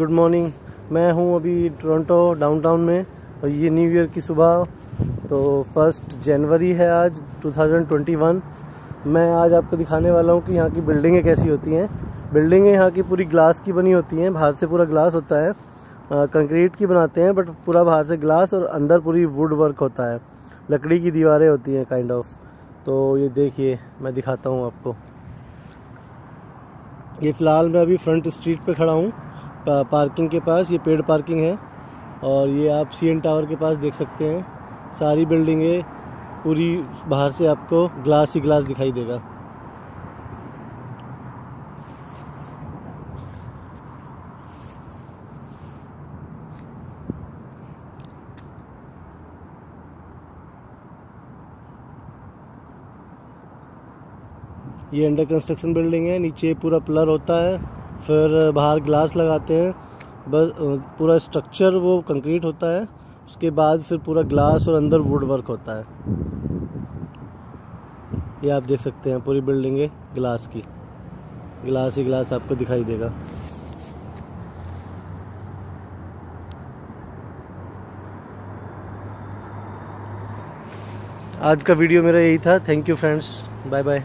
Good morning मैं हूँ अभी टोरंटो डाउनटाउन में, और ये न्यू ईयर की सुबह। तो फ़र्स्ट जनवरी है आज 2021 मैं आज आपको दिखाने वाला हूँ कि यहाँ की बिल्डिंगें कैसी होती हैं। बिल्डिंगें यहाँ की पूरी ग्लास की बनी होती हैं, बाहर से पूरा ग्लास होता है। कंक्रीट की बनाते हैं बट पूरा बाहर से ग्लास और अंदर पूरी वुड वर्क होता है। लकड़ी की दीवारें होती हैं काइंड ऑफ़ तो ये देखिए, मैं दिखाता हूँ आपको। ये फ़िलहाल मैं अभी फ्रंट स्ट्रीट पे खड़ा हूँ। पार्किंग के पास, ये पेड पार्किंग है। और ये आप सी एन टावर के पास देख सकते हैं। सारी बिल्डिंगें पूरी बाहर से आपको ग्लास ही ग्लास दिखाई देगा। ये अंडर कंस्ट्रक्शन बिल्डिंग है, नीचे पूरा प्लर होता है। फिर बाहर ग्लास लगाते हैं, बस पूरा स्ट्रक्चर वो कंक्रीट होता है, उसके बाद फिर पूरा ग्लास और अंदर वुड वर्क होता है। ये आप देख सकते हैं पूरी बिल्डिंग है, ग्लास की। ग्लास ही ग्लास आपको दिखाई देगा। आज का वीडियो मेरा यही था। Thank you friends bye bye